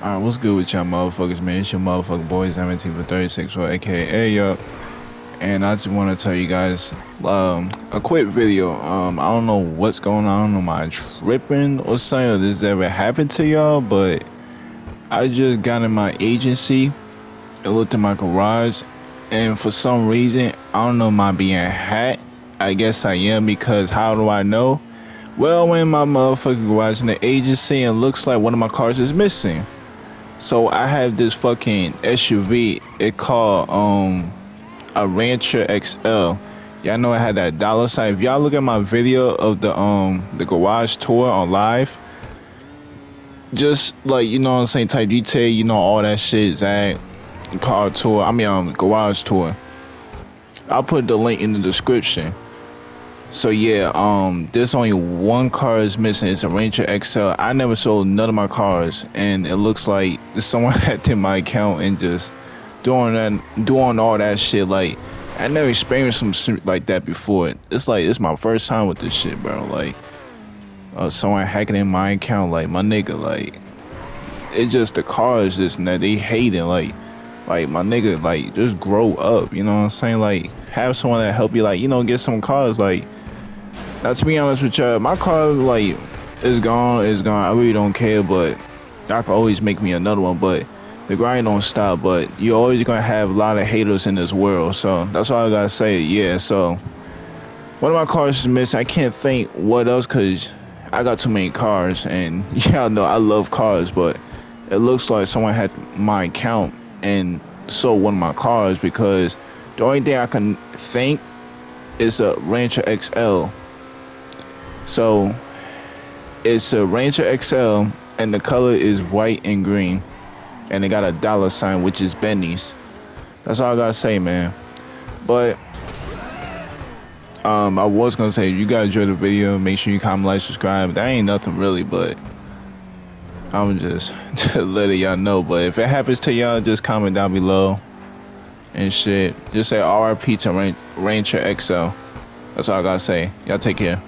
Alright, what's good with y'all motherfuckers, man? It's your motherfucking boys, 17 for 36, for aka Yup. And I just want to tell you guys um, a quick video. Um, I don't know what's going on. Am I tripping or something? Or this ever happened to y'all? But I just got in my agency. I looked in my garage. And for some reason, I don't know, I being hacked? I guess I am because how do I know? Well, when my motherfucking garage in the agency and looks like one of my cars is missing. So I have this fucking SUV. It called um a Rancher XL. Y'all know I had that dollar sign. If y'all look at my video of the um the garage tour on live, just like you know what I'm saying, type detail, you know all that shit, Zach, car tour. I mean um garage tour. I'll put the link in the description. So yeah, um, there's only one car is missing. It's a Ranger XL. I never sold none of my cars, and it looks like someone hacked in my account and just doing that, doing all that shit. Like I never experienced some shit like that before. It's like it's my first time with this shit, bro. Like uh, someone hacking in my account, like my nigga, like it's just the cars just that they hating, like like my nigga, like just grow up. You know what I'm saying? Like have someone that help you, like you know, get some cars, like now, to be honest with y'all, my car like is gone, is gone. I really don't care, but I always make me another one. But the grind don't stop. But you're always gonna have a lot of haters in this world. So that's all I gotta say. Yeah. So one of my cars is missing. I can't think what else because I got too many cars, and y'all know I love cars, but it looks like someone had my account and sold one of my cars because the only thing I can think is a Rancher XL so it's a Ranger XL and the color is white and green. And they got a dollar sign which is Benny's. That's all I gotta say, man. But um I was gonna say you guys enjoyed the video, make sure you comment, like, subscribe. That ain't nothing really, but I'm just letting y'all know. But if it happens to y'all, just comment down below and shit. Just say RIP to Ranger XL. That's all I gotta say. Y'all take care.